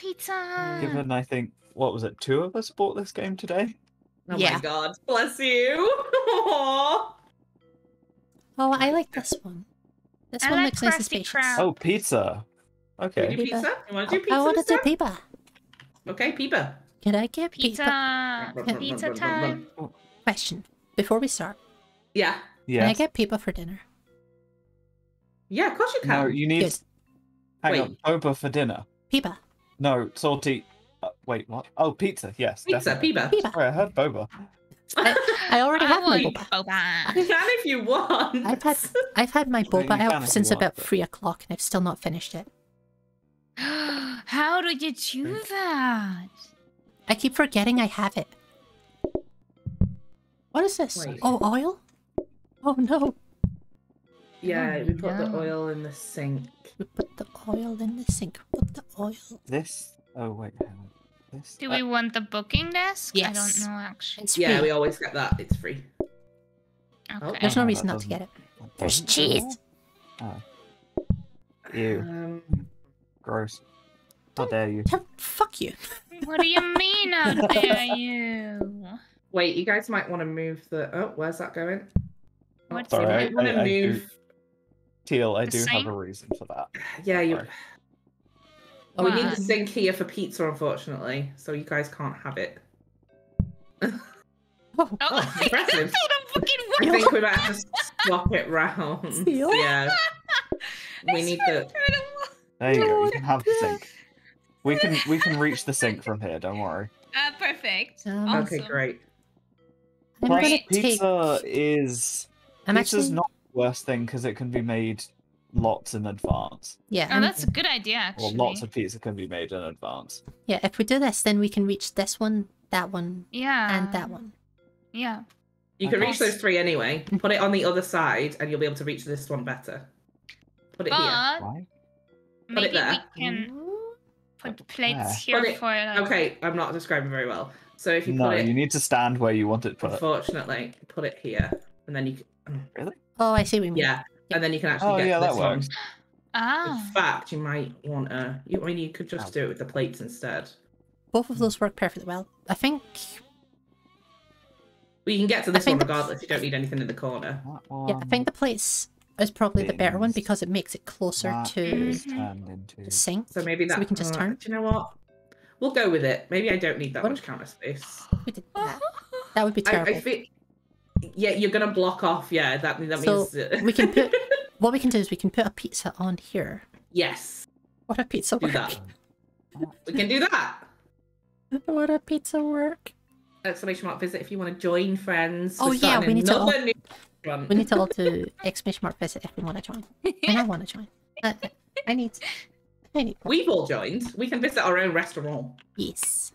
Pizza. Given I think what was it, two of us bought this game today? Oh Yeah. my god, bless you. Aw. Oh, I like this one. This I one like looks nice and spacious. Krab. Oh, pizza. Okay. do Pizza. pizza? You want to do pizza? I want to do time? pizza. Okay, pizza. Can I get pizza? Pizza. Pizza time. Question. Before we start, Yeah. Yeah. Can I get pizza for dinner? Yeah, of course you can. No, can. you need. Good. Hang Wait. on. Boba for dinner. Pizza. No, salty. Uh, wait, what? Oh, pizza. Yes. Pizza, definitely. pizza. Pizza. Sorry, I heard boba. I, I already I have my want boba. boba. You can if you want. I've had I've had my Well, boba can out since want, about but- three o'clock and I've still not finished it. How did you do that? I keep forgetting I have it. What is this? Wait. Oh, oil? Oh no. Yeah, we put the oil in the sink. We put the oil in the sink. Put the oil. This. Oh wait. Hang on. This. Do uh, we want the booking desk? I Yes. don't know actually. It's Yeah, free. we always get that. It's free. Okay. There's no Oh, reason not to get it. There's cheese. well. Oh. Ew. Um, Gross. How dare you? Fuck you. What do you mean out there, you? wait, you guys might want to move the. Oh, where's that going? Oh, What's you Sorry, might I- want to I- I do- move. Teal, I The do have a reason for that. Yeah, you. Sorry. Oh, we need What? the sink here for pizza, unfortunately, so you guys can't have it. Oh, Oh, Oh, impressive. the fucking I think we might have to swap it round. Seal? Yeah, we need the. There you go. You can have the sink. We can we can reach the sink from here. Don't worry. Uh, perfect. Um, Okay, great. I'm Plus, gonna take. pizza is I'm pizza's actually. not the worst thing because it can be made lots in advance. Yeah. Oh, that's a good idea, Or actually. lots of pizza can be made in advance. Yeah. If we do this, then we can reach this one, that one, Yeah. and that one. Yeah. You can Okay. reach those three anyway. Put it on the other side, and you'll be able to reach this one better. Put it here. But Right? Put maybe it there. we can mm-hmm. put plates Where? here Put it- for like, Okay, I'm not describing very well. So if you No, put it, No, you need to stand where you want it put. unfortunately, put it here, and then you can. Oh, I see what you mean. Yeah, and then you can actually Oh get yeah, to that this one. works. Ah. In fact, you might want to. I mean, you could just Ow. do it with the plates instead. Both of those work perfectly well. I think. Well, you can get to this one think the- regardless. You don't need anything in the corner. Yeah, I think the plates is probably the better one because it makes it closer that to is turned into. the sink. So maybe that. we can just uh, turn? Do you know what? We'll go with it. Maybe I don't need that What much counter space. We did that. That would be I, terrible. I feel. Yeah, you're gonna block off. Yeah, that that So, means we can put- What we can do is we can put a pizza on here. yes, What a pizza do work! that. We can do that. What a pizza work! Exclamation mark visit if you want to join friends. Oh, yeah, we need to all-. We need to all do exclamation mark visit if we want to join, and I want to join. Uh, I need. I need. We've all joined. We can visit our own restaurant. Yes.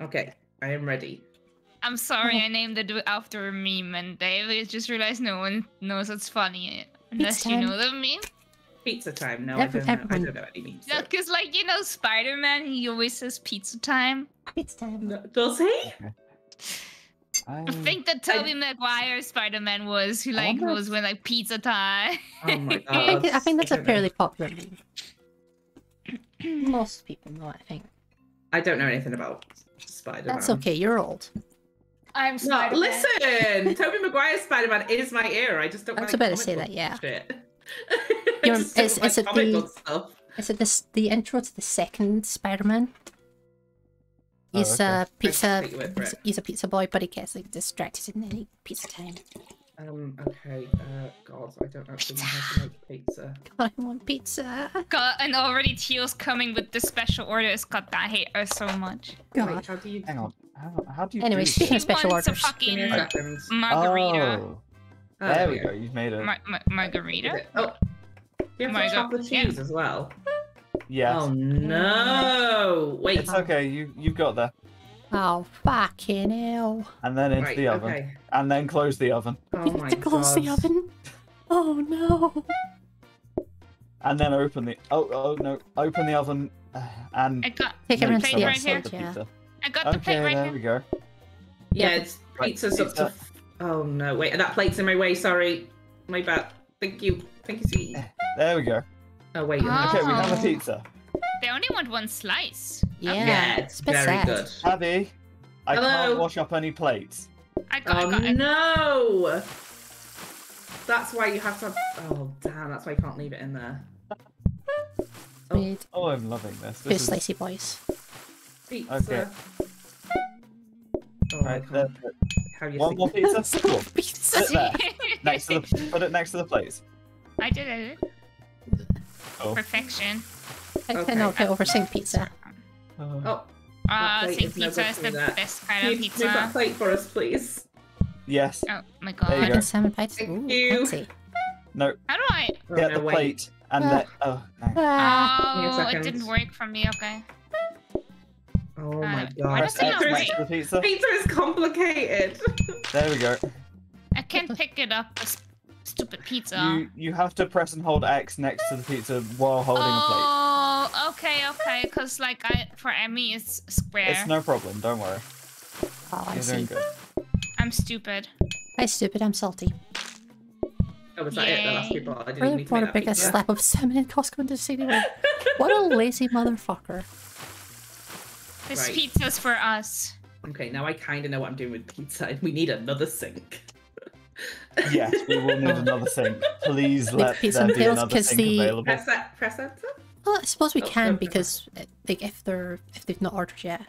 Okay, I am ready. I'm sorry, I named it after a meme, and David just realized no one knows it's funny unless you time. know the meme. Pizza time. No, Every- I don't know. I everyone- don't know any memes. No, because like you know, Spider-Man, he always says pizza time. Pizza time. No, Does he? I, I think that Tobey Maguire Spider-Man was who like wonder was when like pizza time. Oh my I god. think, I think that's a fairly popular meme. Most people know I think. I don't know anything about Spider Man. That's okay. You're old. I'm No, Spider-Man. listen. Tobey Maguire's Spider Man is my era. I just don't. I was like about to comic say that, yeah. Shit. You're- I just don't is- like it the- Is it this the intro to the second Spider-Man? Oh, He's okay. a pizza. take your word for He's, he's a pizza boy, but he gets like distracted in any pizza time. Um. Okay. Uh. God, I don't actually know how to make pizza. God, I want pizza. God, and already Teal's coming with the special orders. God, I hate her so much. Wait, God. how do you? hang on. How, how do you? Anyway, do speaking of special wants a orders. Give me a fucking margarita. Oh, Oh, there we go. You've made it. Mar- mar- margarita. Oh. Do you have My to God, chop the yeah. cheese as well? Yes. Oh no! Wait. It's okay. You you've got that. Oh fucking hell! And then into Right, the oven. Okay. And then close the oven. Oh you my need to close god. the oven. Oh no! And then open the. Oh oh no! Open the oven. uh, And. I got Take it the plate the right here. yeah. pizza. I got the plate Okay, right there here. we go. Yeah, Yeah. it's Right, pizza's up to. Oh no! Wait, that plate's in my way. Sorry, my bad. Thank you. Thank you, sweetie. There we go. Oh wait. Ah. Okay, we have Oh. a pizza. They only want one slice. Yeah, yeah, it's it's a bit very sad. good. Abby, I Hello? can't wash up any plates. I got, I Oh got it. no! That's why you have to. Have... Oh damn! That's why you can't leave it in there. Oh. Oh, I'm loving this. Good This is slicey boys. Pizza. Okay. Oh, right can't- there. How you One more think- pizza. Cool. Pizza. Sit there. Next to the, put it next to the plates. I did it. Oh. Perfection. I Okay. cannot get over Saint Pizza. Oh. Oh, Uh, plate Saint is no Pizza is the that. best kind can of you move that pizza. plate for us, please? Yes. Oh my There you god. go. And salmon pies. Thank Ooh, you. fancy. No. How do I? Oh, Get no, the wait. plate and Ah. then. Oh. no. Ah, Give me a Oh, it didn't work for me. Okay. Oh my Uh, god. why does Press it X not next work? to the pizza. Pizza is complicated. There we go. I can't pick it up. This stupid pizza. You you have to press and hold X next to the pizza while holding a plate. Oh, okay, okay. Cause like I, for Emmy, it's square. It's no problem. Don't worry. oh, I You're see. doing good. I'm stupid. I'm stupid. I'm salty. Oh, was that it? The last people. I didn't Really need to bought a make that big pizza. slap of salmon in Costco and didn't. What a lazy motherfucker. This Right. pizza's for us. Okay, now I kind of know what I'm doing with pizza. We need another sink. Yes, we will need another sink. Please let pizza there be tails, another 'cause sink the- available. Press that. Press enter. Well, I suppose we Oh, can no, because, like, if they're if they've not ordered yet,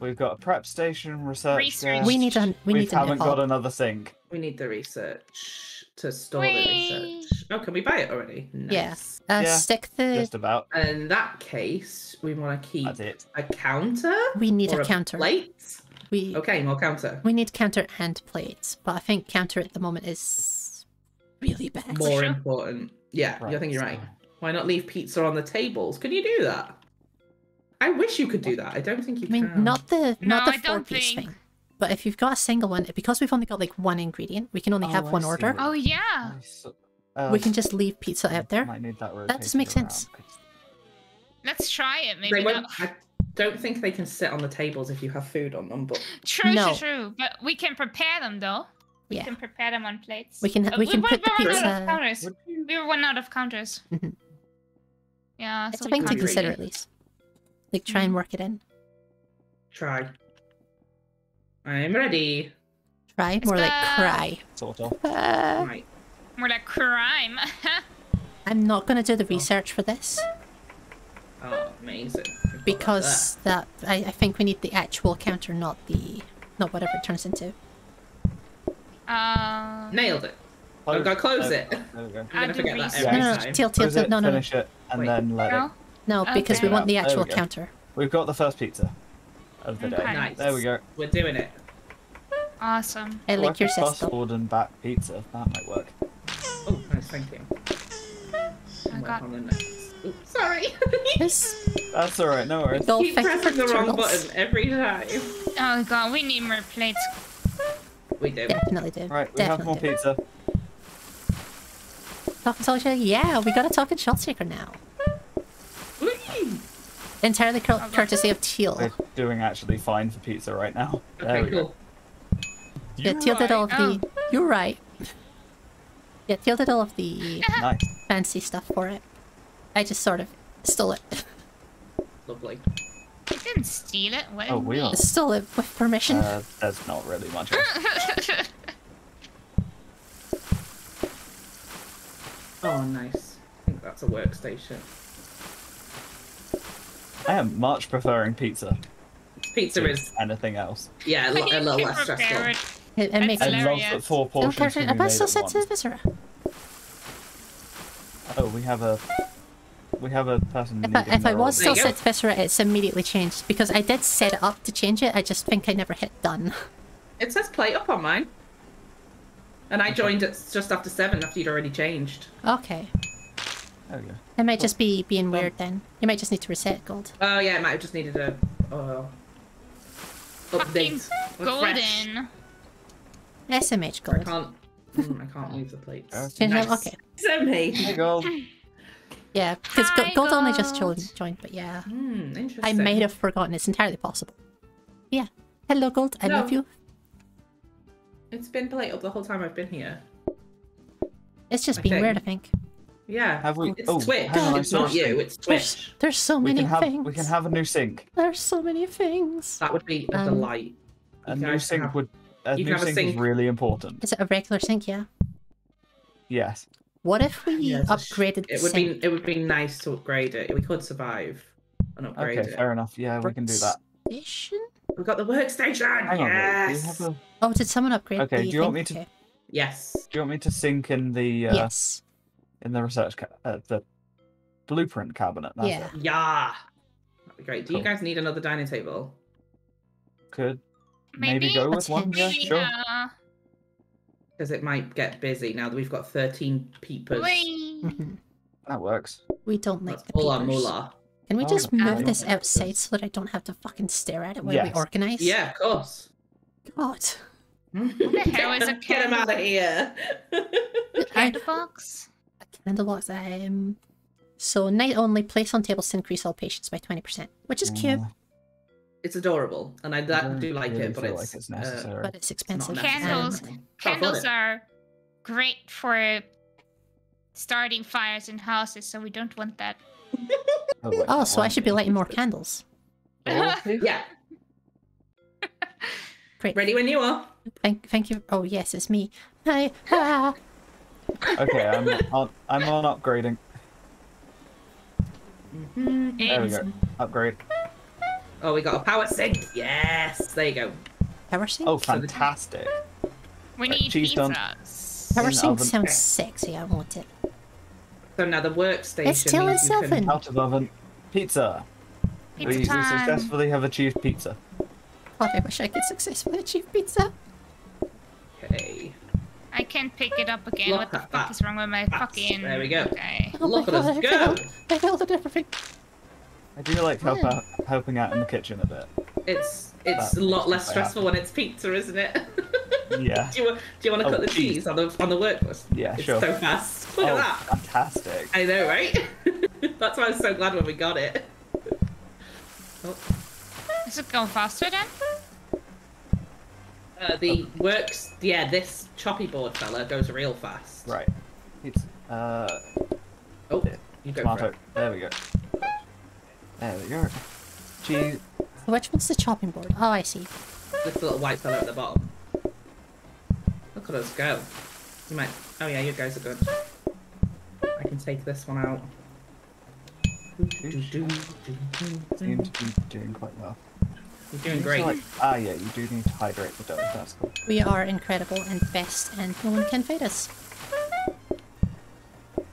We've got a prep station, research Research. desk. we need a we we need a haven't got hub. another sink. We need the research to store Whee! the research. Oh, can we buy it already? Yeah. Nice. Uh, Yeah, stick the. Just about. In that case, we want to keep it. a counter. We need or a counter. Plate. We Okay, more counter. we need counter and plates, but I think counter at the moment is really bad. More important. Yeah, Right, I think you're so- right. Why not leave pizza on the tables? Can you do that? I wish you could do that. I don't think you I mean, can. not the No, not the four piece think. thing. But if you've got a single one, because we've only got like one ingredient, we can only Oh, have I one order. what- Oh yeah. Nice. Uh, we can just leave pizza out there. Might need that That does make rotated sense. Let's try it. Maybe won't. I don't think they can sit on the tables if you have food on them. But True, No. true, true. But we can prepare them though. We Yeah. can prepare them on plates. We can- Uh, we can were- put the we were run out pizza- of counters. We were one out of counters. Yeah, It's so a we to consider at least. Like try and work it in. try. I'm ready. Try more like cry. Sort of. Uh, Right. More like crime. I'm not gonna do the research for this Oh, amazing. Put that because that I, I think we need the actual counter, not the not whatever it turns into. uh, nailed it. I've Close- got to close it. There we go. I'll do forget that. No, every no, no, time. teal, teal, teal, no, no, no, finish it, and Wait. then let no? it. no, because we want the There we actual counter. We've got the first pizza of the day. Nice. There we go. We're doing it. Awesome. I like Work your a zest fast though. forward and back pizza. That might work. Oh, nice. Thank you. I Work got. on the next. Ooh, sorry. This That's all right. No worries. Go Keep thank pressing the wrong turtles. button every time. Oh god, we need more plates. We do. Definitely do. Right, we have more do. pizza. Talking Soldier, yeah, we got a talking shot shaker now. Entirely cur- courtesy of Teal. We're doing actually fine for pizza right now. There Okay, we go. Yeah, You Teal did all of right. the. You're right. Yeah, Teal did all of the Nice. fancy stuff for it. I just sort of stole it. Lovely. I didn't steal it. What Oh, we are. stole it with permission. Uh, there's not really much. Oh, nice. I think that's a workstation. I am much preferring pizza Pizza to is, anything else. yeah, a, lo- a little less prepare stressful. it. It, it makes I That's sense. love that four portions Carter, can be made still at once. Viscera. Oh, we have a we have a person. If I, if I was order. still There you set to Viscera, it's immediately changed because I did set it up to change it. I just think I never hit done. It says PlateUp on mine. And I joined it just after seven after you'd already changed. Okay. There we go. It might just be being weird then. You might just need to reset gold. Oh yeah, it might have just needed a uh, update. Refresh. golden. SMH gold. I gold. can't. mm, I can't move the plates. Okay. Nice. Okay. Semi. Hey, gold. Yeah, because Hi, gold only just joined, joined, but yeah. Hmm, interesting. I might have forgotten. It's entirely possible. Yeah. Hello, Gold. I love you. It's been PlateUp the whole time I've been here. It's just being Okay. weird, I think. Yeah. Have we? It's oh, Twitch. hang on, it's not you. It's Twitch. there's so many can have things. we can have a new sink. There's so many things. That would be a Um, delight. A new sink have- would. A new can have a sink, is really important. Is it a regular sink? Yeah. Yes. What if we Yeah, it's a sh- upgraded It would sink? be it would be nice to upgrade it. We could survive and upgrade Okay, it. fair enough. Yeah, we can do that. Station? We've got the workstation. Hang on. Do you yes. have a? Oh, did someone upgrade Okay, the do you want me to- Okay. Yes. Do you want me to sink in the uh, Yes. in the research ca- uh, the blueprint cabinet? That's Yeah. it. Yeah. That'd be great. Do you guys need another dining table? Could maybe, Maybe. go with one. hinge. Yeah, sure. Because it might get busy now that we've got 13 peepers. That works. We don't like That's the full on papers. Moolah. Can we Oh, just the move papers. this outside so that I don't have to fucking stare at it while Yes. we organize? Yeah, of course. God. the hell is a Get him out of here. Candlebox? Candle box. Um. So night only. Place on tables to increase all patients by twenty percent, which is cute, Uh, it's adorable, and I, I that, don't like really it, but it's, like it's uh, but it's it's expensive. not Candles. necessary. Can't afford Candles it. are great for starting fires in houses, so we don't want that. Oh, oh, so I should be lighting more candles. Oh. Yeah, Great. ready when you are. Thank, thank you. Oh yes, it's me. Hi. Ah. Okay, I'm on. I'm on upgrading. Mhm. There we go. Upgrade. Oh, we got a power sink. Yes, there you go. Power sink. Oh, fantastic. We Right, need cheese done. pizzas. Power in sink oven. sounds sexy. I want it. So now the workstation. still means in you can- seven. Out of oven. Pizza. Pizza we, we time. successfully have achieved pizza. God, I wish I could successfully achieve pizza. Okay. I can't pick it up again. Look what the at fuck that. is wrong with my That's- fucking? there we go. Okay. Oh Look at god, us I go. failed. I failed at everything. I do like help Yeah. out, helping out in the kitchen a bit. It's it's That a lot less stressful when it's pizza, isn't it? Yeah. do you want Do you want to Oh, cut the cheese. cheese on the on the workplace? Yeah, It's sure. so fast. Look oh, at that. fantastic. I know, right? That's why I was so glad when we got it. Oh, Does it go faster then? uh, the works. Yeah, this choppy board fella goes real fast. Right. Pizza. Uh, Oh, you go for tomato. it. There we go. There we go. Cheese. Which one's the chopping board? Oh, I see. This little white fella at the bottom. Look at us go. You might. Oh yeah, you guys are good. I can take this one out. Seem to be doing quite well. You're doing great. like- ah, yeah, you do need to hydrate the dough. That's cool. We are incredible and best, and no one can fight us.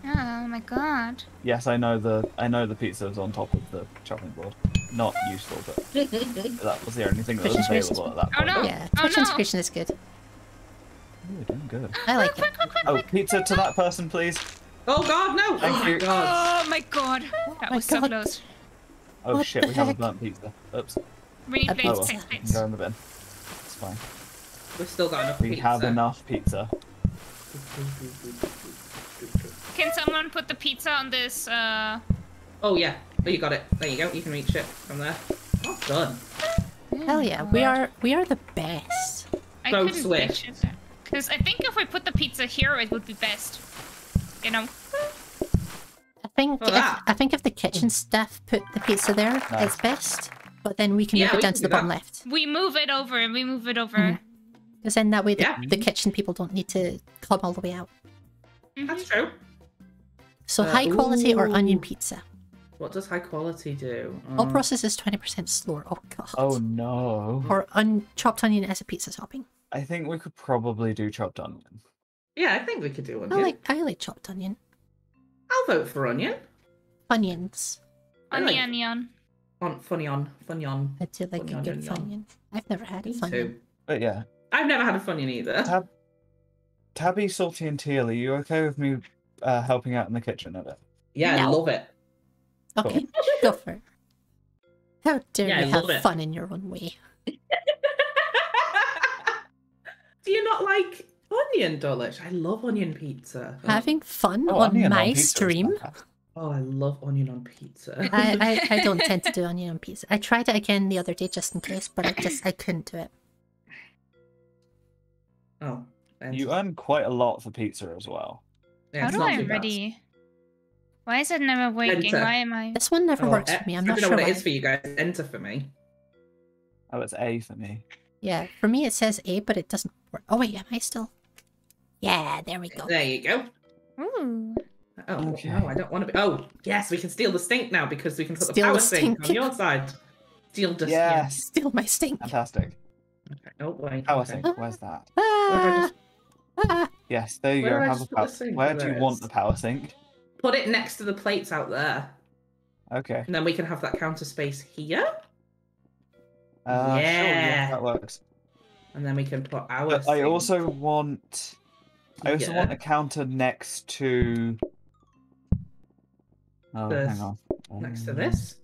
Oh my god. Yes, I know the I know the pizza was on top of the chopping board. Not useful, but that was the only thing that was Christian's available at that point. Oh, no. Yeah, Oh, Twitch no. integration is good. Ooh, You're doing good. I like it. Oh, pizza to that person, please. Oh god, no! Thank oh my you. god. Oh my god. That my was so close. Oh What shit, the we have a heck? burnt pizza. Oops. We need A plates, Oh, plates, well. plates. Go in the bin. It's fine. We've still got enough We pizza. have enough pizza. Can someone put the pizza on this? Uh, Oh yeah. Oh, you got it. There you go. You can reach it from there. Well done. Hell yeah, we are we are the best. I So couldn't swift. Picture that. Because I think if we put the pizza here, it would be best. You know. I think if. I think if the kitchen staff put the pizza there, Nice. it's best. But then we can Yeah, move it down can to the do bottom left. We move it over. And we move it over. Because then that way the, Yeah. the kitchen people don't need to come all the way out. Mhm. That's true. So Uh, high quality or onion ooh. pizza. What does high quality do? All Uh, process is twenty percent slower. Oh god. Oh no. Or un- chopped onion as a pizza topping. I think we could probably do chopped onion. yeah, I think we could do one. I like I like chopped onion. I'll vote for onion. Onions. I On like- onion. On funny on funny on. I do like a good onion. I've never had a Me funyun. too. But yeah. I've never had a funyun either. Tab Tabby, Salty and Teal, are you okay with me uh, helping out in the kitchen a bit? Yeah, I love it. Okay, go for it. How dare Yeah, you have it. fun in your own way? do you not like onion, Dulwich? I love onion pizza. Having fun Oh, on onion my pizza is stream? Oh, I love onion on pizza. I, I, I don't tend to do onion on pizza. I tried it again the other day just in case, but I just I couldn't do it. oh, then- You earn quite a lot for pizza as well. yeah, How do I too bad. ready? Why is it never working? Enter. Why am I? This one never Oh, works for me. I'm I not don't know sure what why. it is for you guys. Enter for me. Oh, it's A for me. Yeah, for me it says A, but it doesn't work. Oh wait, am I still? Yeah, there we go. There you go. Ooh. Oh Okay. no, I don't want to be. Oh yes, we can steal the stink now because we can put Steal the the power stink. on stink. your side. Steal the Yes. Steal my stink. Fantastic. Okay. Oh wait. Power okay. sink. Where's that? Ah, ah. Yes, there you Where go. Have a power. the? Where do you want the power sink? Put it next to the plates out there, Okay. and then we can have that counter space here, Uh, Sure, Yeah. yeah, that works. and then we can put our. But I also want. I also want a counter next to. Oh, The- hang on. next to this.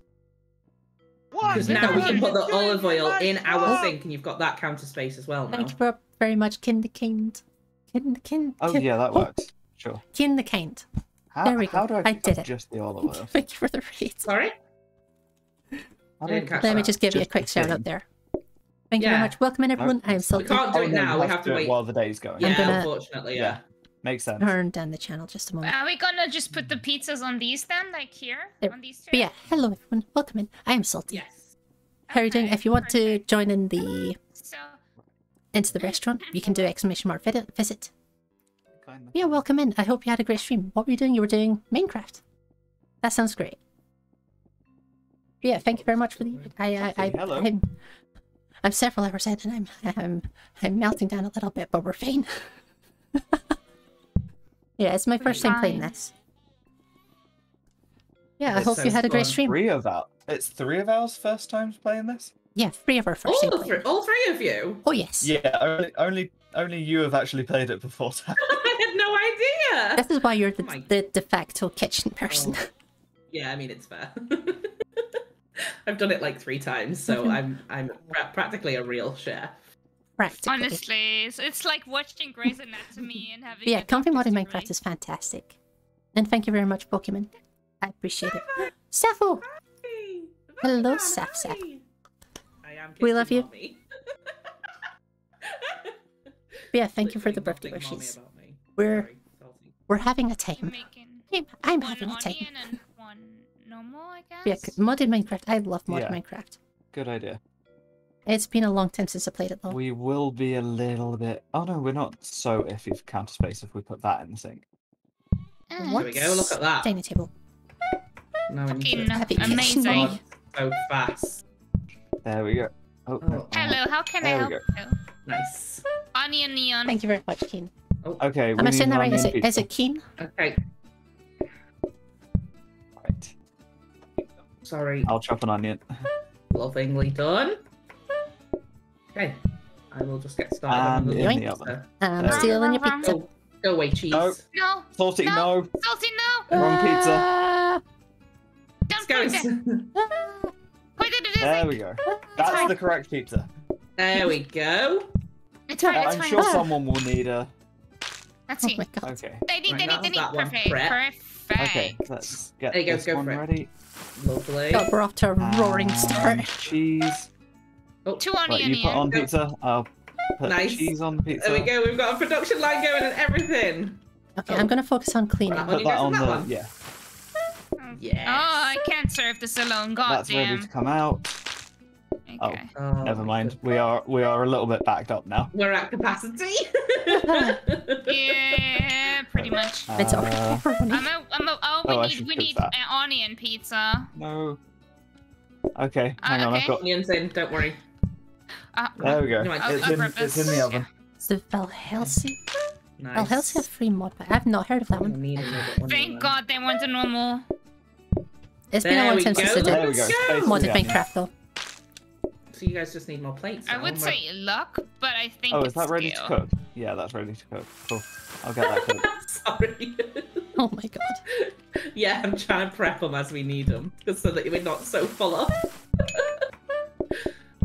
What? Because now we can put the olive oil in our sink, and you've got that counter space as well now. Thank you very much, Kinderkind. Kinderkind. Oh yeah, that works. Sure. Kinderkind. How, There we how go. do I, I did up it. Just the olive oil. Thank you for the raid. Sorry. How do Didn't I catch pick Let me just give you a quick shout out there. Thank you very much. Welcome in, everyone. I am We Salty. can't do it now. We have to wait. while the day's going. Yeah, gonna- unfortunately, Yeah. yeah. Makes sense. Turn down the channel just a moment. Are we gonna just put the pizzas on these then, like here, There. on these chairs? But yeah, hello everyone. Welcome in. I am Salty. Yes. How are you doing? If you want to join in the So, into the restaurant, you can do exclamation mark visit. Kind. Yeah, welcome in. I hope you had a great stream. What were you doing? You were doing Minecraft. That sounds great. Yeah, thank you very much for the. I uh, I, I Hello. I'm, I'm several hours in and I'm I'm I'm melting down a little bit, but we're fine. yeah, it's my We're first time playing this. Yeah, I It's hope you had a great stream. Three of our. It's three of ours first times playing this. Yeah, three of our first All playing. three, all three of you. Oh yes. Yeah, only only only you have actually played it before. I had no idea. This is why you're the, Oh the de facto kitchen oh. person. Oh. Yeah, I mean it's fair. I've done it like three times, so mm-hmm. I'm I'm pra- practically a real chef. Practically. honestly, it's, it's like watching Grey's Anatomy and having. Yeah, a Comfy Mod in Minecraft is fantastic. And thank you very much, Pokemon. I appreciate it. Sappho! Hey, Hello, Batman, Saf Saf. I am We love you. yeah, thank you for the birthday wishes. We're Sorry, salty. We're having a I'm time. making I'm, I'm one having a time. onion and one normal, I guess. Yeah, c- mod in Minecraft. I love mod in Yeah. Minecraft. Good idea. It's been a long time since I played it though. We will be a little bit. Oh no, we're not so iffy for counter space if we put that in the sink. Ah, What? There we go. Look at that. Dining table. Now we need Fucking to amazing. so fast. There we go. Oh, no, Oh. Hello, how can I help you? Nice. Onion neon. Thank you very much, Keen. Okay, we Am I need saying that an right? Is onion it, is pizza. it Keen? Okay. Right. Sorry. I'll chop an onion. Lovingly done. Okay. I will just get started on And the in the pizza. oven. I'm There stealing your pizza. Go, go away, cheese. No. No, Salty, No. no. salty, no. Wrong pizza. Ah! Don't Let's go. it. Put it in There we go. That's the correct pizza. there we go. It's fine. It's I'm fine. sure someone will need a. Let's Oh see. my god. Okay. They need, Right, they need, that's they need. that one Perfect. prep. Perfect. Okay, let's get There you go, this go one for it. ready. Lovely. God, we're off to a um, roaring And start. Cheese. Oh, Two Right, you put neon. on pizza. I'll put Nice. cheese on the pizza. there we go. We've got a production line going and everything. Okay, I'm oh. gonna focus on cleaning. Right. Put that guys on on the. one? Yeah, mm. Yes. Oh, I can't serve this alone. God that's ready damn. to come out. Oh. Okay. Oh, Never mind. We are we are a little bit backed up now. We're at capacity. Yeah, pretty much. It's okay. Uh, I'm a, I'm a, oh, we Oh, need, we need that. an onion pizza. no. Okay, Uh, hang on. I've got. Onions in. Don't worry. Uh, There we go. You might- I'll- It's I'll in, it's in the oven. It's the Valhelsia. Nice. Valhelsia has free mod pack. I've not heard of that I one. need another onion Thank. God they want a normal. It's been a long time go. since I There did we go. Let's go. Space in modded. Minecraft though. So you guys just need more plates. I now. would My- say luck, but I think Oh, is that ready skill. to cook? Yeah, that's ready to cook. Cool. I'll get that cooked. Sorry. Oh my god. yeah, I'm trying to prep them as we need them, just so that we're not so full up.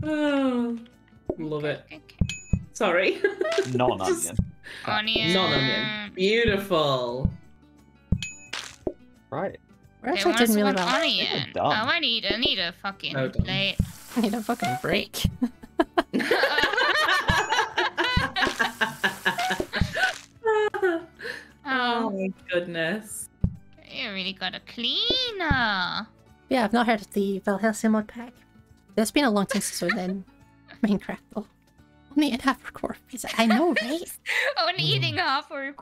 oh, love it. Okay, okay. Sorry. Non-onion. Onion. Non-onion. Beautiful. Right. We're actually want doing really one well. onion. Oh. I need, I need a fucking Oh, plate. I need a fucking break. oh oh, my goodness. You really got a cleaner. Yeah, I've not heard of the Valhalla mod pack. It's been a long time since we've been Minecraft though. Only in half a core pizza. I know, right? Only eating half or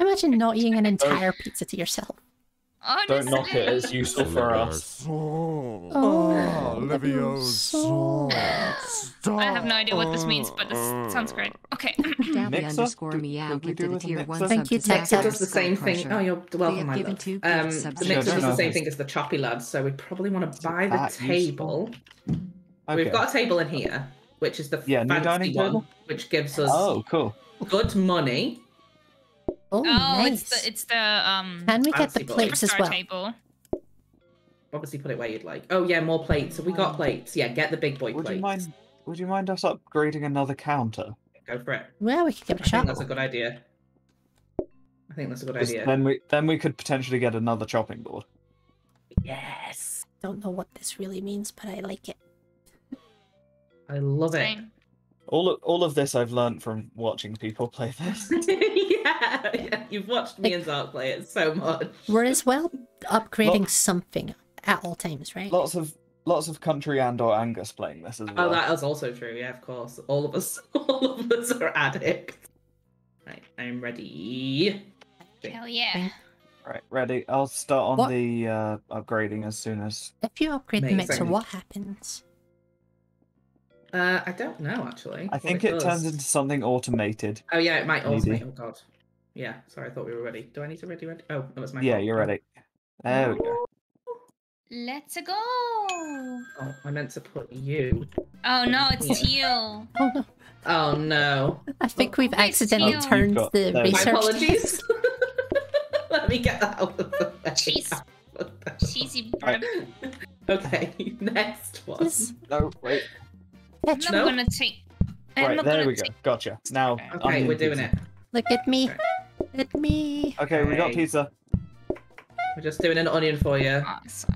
Imagine not eating an entire pizza to yourself. Honestly. Don't knock it. It's useful for us. Oh, Levioso. I have no idea what this means, but this sounds great. Okay. Dabby Mixer? underscore Did- meow did do a tier one Thank you, to Tex. Mixer does the same thing. Crusher. Oh, you're welcome, my love. Um, gifts subs the to mixer does the Zach. same thing as the choppy lad, so we probably want to buy the table. useful? We've got a table in here, which is the Yeah, fancy one, table? which gives us Oh, cool. good money. Oh, Oh, nice. it's the it's the um Can we get the plates as well? table. Obviously, put it where you'd like. Oh yeah, more plates. So we got plates. Yeah, get the big boy Would plates. you mind? Would you mind us upgrading another counter? Go for it. Well, we could give it a I think shot. that's a good idea. I think that's a good idea. Then we then we could potentially get another chopping board. Yes, Don't know what this really means, but I like it. I love it. Same. All of, all of this I've learned from watching people play this. yeah, yeah, you've watched me Like- and Zark play it so much. We're as well upgrading Well- something at all times, right? lots of lots of country and or Angus playing this as well. Oh, that is also true. Yeah, of course. All of us, all of us are addicts. Right, I'm ready. Hell yeah. Right, ready. I'll start on What- the uh, upgrading as soon as. If you upgrade the mixer, Amazing. what happens? Uh, I don't know actually. I think it, does. turns into something automated. Oh yeah, it might Maybe. Oh god. Yeah, sorry, I thought we were ready. Do I need to ready ready? Oh, that was my Yeah, fault. you're ready. There we go. Let's go. Oh, I meant to put you. Oh no, it's Yeah. teal. Oh no, Oh no. I think we've accidentally deal. turned got- the there we My apologies. Let me get that out of the way. Jeez. Cheesy Right. Okay, next one. This No, wait. I'm not No? gonna take. I'm Right, not there gonna we go. take- Gotcha. Now. Okay, Okay, onion we're doing pizza. it. Look at me. Right. At me. Okay, we got pizza. We're just doing an onion for you. Awesome.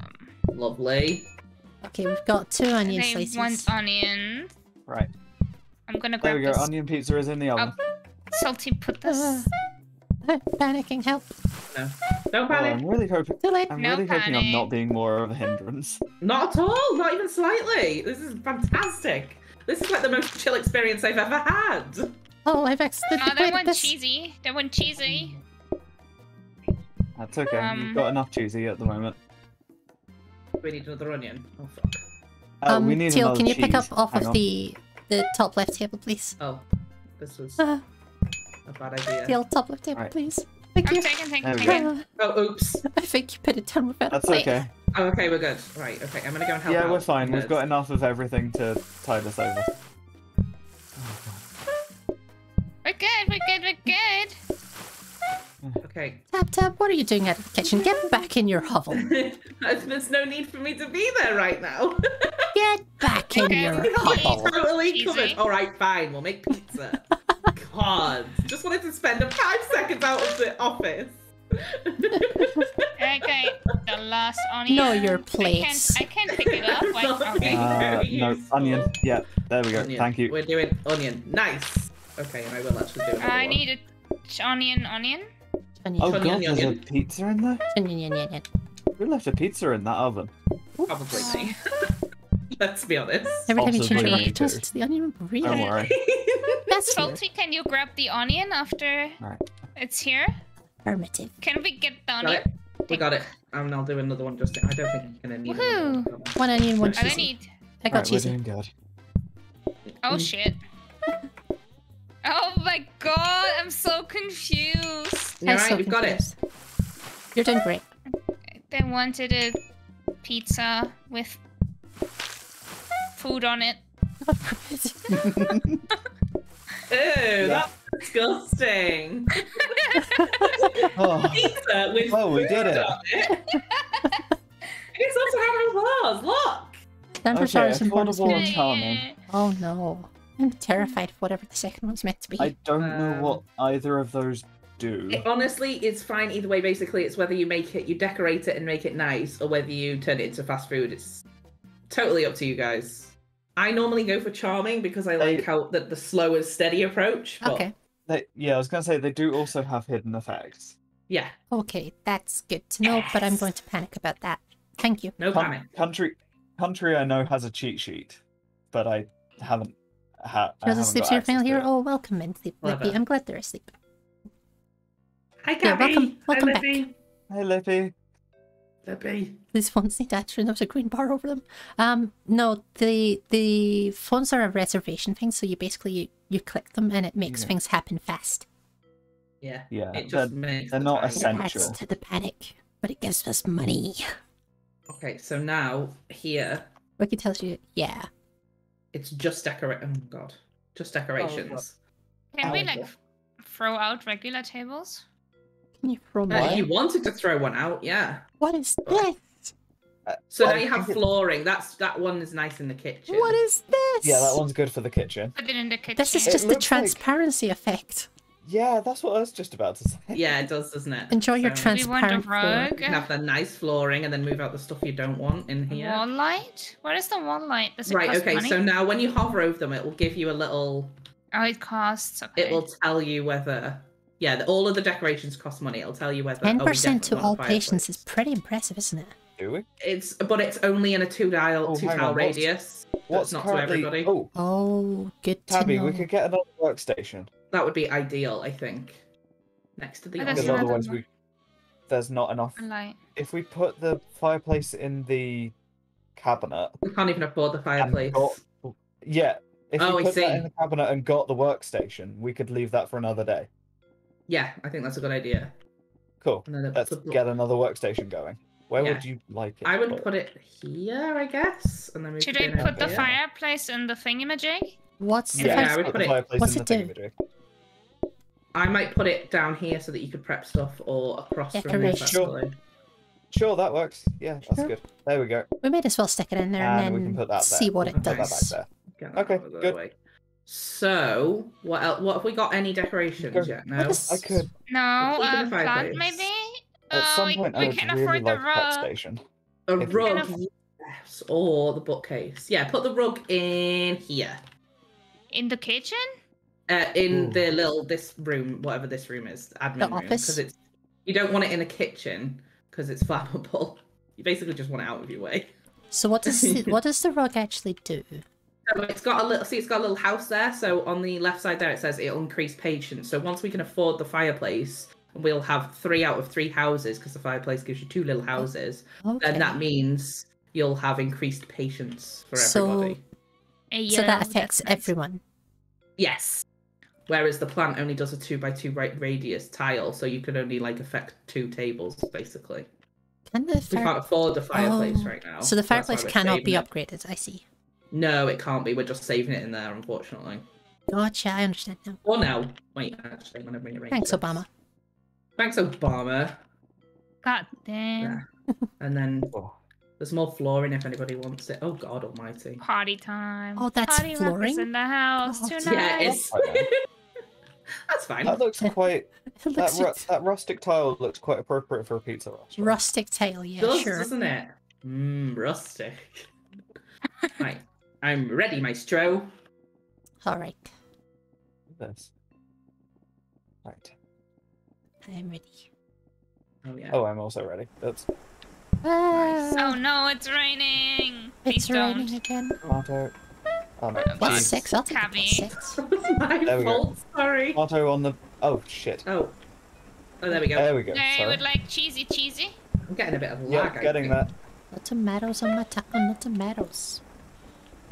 Lovely. Okay, we've got two onion They slices. want onions. Right. I'm gonna There we go. this Onion pizza is in the oven. salty. Put this. Uh, panicking, help. No. Don't Oh. I'm really hoping. Too late. I'm No really hoping I'm not being more of a hindrance. Not at all. Not even slightly. This is fantastic. This is like the most chill experience I've ever had. Oh, I've accidentally Oh, they played this. cheesy. That want cheesy. That's okay. Um, You've got enough cheesy at the moment. We need another onion. Oh fuck. Oh, um, we need Teal, another can you pick up off Hang of on. the the top left table, please? Oh, this was Uh, a bad idea. Teal, top left table, Right. please. Thank I'm you. taking, taking, There we taking. Oh, oops. I think you put it down without a That's plate. okay. Oh, okay, we're good. Right. Okay, I'm gonna go and help Yeah, out. we're fine. We've got enough of everything to tide us over. We're good. We're good. We're good. Okay. Tap tap, what are you doing out of the kitchen? Get back in your hovel. There's no need for me to be there right now. Get back in Okay. your hovel. totally covered. All right, fine. We'll make pizza. God, just wanted to spend a five seconds out of the office. Okay. The last onion. Know your I can't. I can't pick it up. Like, okay. Uh, no, onion. Yeah, there we go. Onion. Thank you. We're doing onion. Nice. Okay, and I will actually do another I one. need a ch- onion. Onion. Onion, Oh Onion, god, there's a pizza in there? onion, onion, onion. Who left a pizza in that oven? Probably me. Let's be honest. Every time you change your Possibly rocket toast too. to the onion, really? Don't worry. That's weird. Salty, can you grab the onion after Right. it's here? Affirmative. Can we get the onion? it. We got it. And I'll do another one just. I don't think I'm gonna need another one. One onion, one I don't need. I got Right, we're cheesy. doing good. Oh Mm. shit. Oh my god, I'm so confused. Alright, so you've got it. You're doing great. They wanted a pizza with food on it. Ew, that's disgusting. Oh, Pizza with Oh, we food did it. it. it's also having applause. Look. Down for Okay, stars and bonus affordable and charming. Oh no. I'm terrified of whatever the second one's meant to be. I don't know Um, what either of those do. It- honestly, it's fine either way. Basically, it's whether you make it, you decorate it and make it nice, or whether you turn it into fast food. It's totally up to you guys. I normally go for charming because I like They- how the, the slow and steady approach. But Okay. They, yeah, I was gonna say they do also have hidden effects. Yeah, Okay, that's good to know, but I'm going to panic about that. Thank you. no Coun- panic. country, country, I know has a cheat sheet, but I haven't. Ha- I There's a haven't sleep got here access here. Oh, welcome, and sleep. Lippy. I'm glad they're asleep. Hi, Yeah, Gabby. welcome- welcome Hi, back. Lippy. Hey, Lippy. Lippy. These phones need actually there's a green bar over them. Um, no, the the phones are a reservation thing, so you basically you, you click them and it makes Yeah. things happen fast. Yeah. Yeah, It they're, just makes they're not time. essential. It adds to the panic, but it gives us money. Okay, so now here Wiki tells you, yeah. it's just decorate. Oh god, just decorations. Can we like throw out regular tables? Can you throw Uh, more? if you wanted to throw one out, yeah. What is this? Uh, so Well, now you have think it- flooring. That's that one is nice in the kitchen. What is this? Yeah, that one's good for the kitchen. Put it in the kitchen. This is just the looks like- transparency effect. Yeah, that's what I was just about to say. Yeah, it does, doesn't it? Enjoy your So Do we want a transparent floor. You rug? can have the nice flooring and then move out the stuff you don't want in here. Wall light? Where is the wall light? Does it Right. cost Okay. money? So now when you hover over them, it will give you a little. Oh, it costs. Okay. It will tell you whether. Yeah, the, all of the decorations cost money. It'll tell you whether. Ten we percent to all want patients is pretty impressive, isn't it? Do we? It's but it's only in a two dial Oh, two hang tile on, what's- radius. What's not to everybody. Oh, Oh, good to Tabby, know. we could get another workstation That would be ideal, I think. Next to the other that's because otherwise we there's not enough. Light. If we put the fireplace in the cabinet, we can't even afford the fireplace. got yeah, if Oh, we put that see. in the cabinet and got the workstation, we could leave that for another day. Yeah, I think that's a good idea. Cool. And then it- Let's the- get another workstation going. Where Yeah. would you like it? I would put? put it here, I guess, and then we Should could I put the here. fireplace in the thingamajig? What's the Yeah, first? I put put the fireplace what's in it the do? thingamajig. I might put it down here so that you could prep stuff or across from Decoration. Sure. Sure, that works. Yeah, that's Sure. good. There we go. We might as well stick it in there And and, we can then put that see what We it can put that back does. there. Okay, out of the good. way. So, what else? What have we got? Any decorations yet? No. I could. No, Keep it uh, the plant maybe? At Oh, some we, point, I would can really afford the like a prep rug. station. A If rug, can yes, or the bookcase. Yeah, put the rug in here. In the kitchen? Uh, in Ooh. the little this room, whatever this room is, admin room, office? because it's you don't want it in a kitchen because it's flammable. You basically just want it out of your way. So what does the, what does the rug actually do? So it's got a little see, it's got a little house there. So on the left side there, it says it'll increase patience. So once we can afford the fireplace, we'll have three out of three houses because the fireplace gives you two little oh, houses. Okay. Then that means you'll have increased patience for So- everybody. A so that affects everyone. Yes. Whereas the plant only does a two by two ra- radius tile, so you can only like affect two tables basically. Can the We can't afford the fireplace Oh, right now. So the fireplace we're cannot be saving it. upgraded. I see. No, it can't be. We're just saving it in there, unfortunately. Gotcha. I understand now. Or no. Wait, actually, I'm gonna rearrange. Thanks, this. Obama. Thanks, Obama. God damn. Yeah. And then Oh, there's more flooring if anybody wants it. Oh God Almighty. Party time. Oh, that's Party flooring? in the house Oh, tonight. Yeah, it's. That's fine. that looks quite. It That, ru- that rustic tile looks quite appropriate for a pizza restaurant. rustic tile. Yeah, does, sure. doesn't it? Mmm, rustic. right, I'm ready, maestro. All right. This. Right. I'm ready. Oh yeah. Oh, I'm also ready. Oops. Ah, Oh no, it's raining. Please it's don't. raining again. Tomato. Oh no. Plus cheese. six. I'll take Tabby. six. That was my There we go. fault. Sorry. Tomato on the. Oh shit. Oh. Oh, there we go. There we go. I Sorry. would like cheesy cheesy. I'm getting a bit of lag. Yeah, I getting think. that. No tomatoes on my ta- on the tomatoes.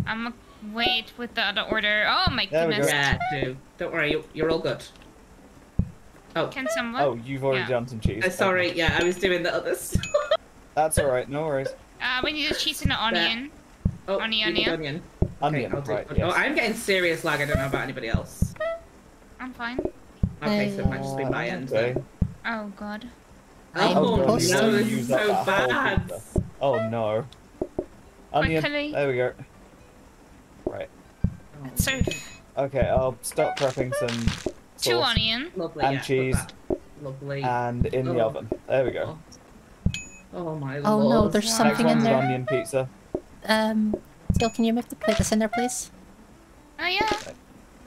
I'm gonna wait with the other order. Oh my There goodness. go. Yeah, do. Don't worry, you, you're all good. Oh, Can someone? Oh, you've already Yeah. done some cheese. uh, sorry. Yeah, I was doing the other stuff. That's alright. No worries. Uh, we need a cheese and an onion. Oh, Onion, onion. onion. Onion. I'll do- right. Oh, Yes. I'm getting serious lag. I don't know about anybody else. I'm fine. Okay, so it might just be Uh, my end. okay. then. Oh god. I'm Oh, no, this is so bad. Oh no. Onion. Quickly. There we go. Right. Oh, So Okay, I'll start prepping some two onion. Lovely. and yeah, cheese. Lovely. and in the Oh. oven. There we go. Oh my Oh, lord. no, there's Wow. Next something in there. onion pizza. Um, Teal, can you move the plate that's in there, please? Oh yeah.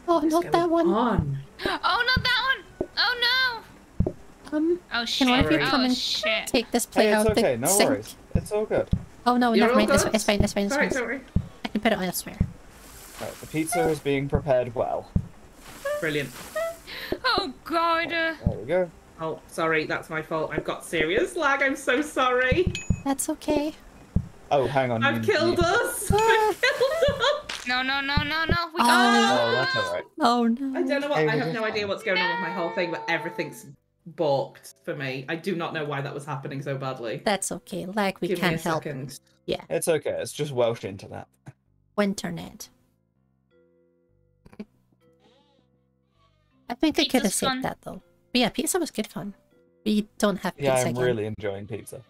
Oh, What's not that one. on? Oh not that one. Oh no. Um, Oh shit. one of you oh come and shit. take this plate Hey, it's out okay. the No sink. worries. It's all good. Oh no, You're never all mind. It's, good? it's fine. It's fine. It's Alright, fine. don't worry. I can put it on elsewhere. Right, the pizza is being prepared well. Brilliant. Oh god. There we go. Oh, sorry, that's my fault. I've got serious lag. I'm so sorry. That's okay. Oh, hang on. I've killed you- us. I've ah. killed us. No, no, no, no, no. We Oh. got Oh, that's alright. Oh no. I don't know what. Hey, I have no just idea what's going on with my whole thing, but everything's balked for me. I do not know why that was happening so badly. That's okay. Like we Give me a can't help. second. It's okay. It's just Welsh internet. Winternet. I think I could have Pizza's saved fun. that though. But yeah, pizza was good fun. We don't have pizza Yeah, I'm again. really enjoying pizza.